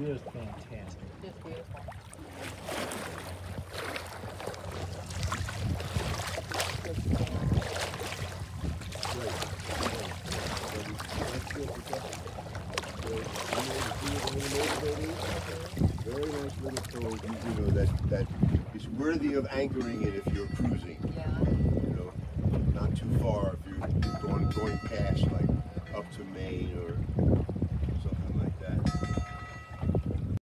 Just fantastic. Just beautiful. Very nice little cove, you know, that, that is worthy of anchoring it if you're cruising, Yeah. you know, not too far if you're going, going past,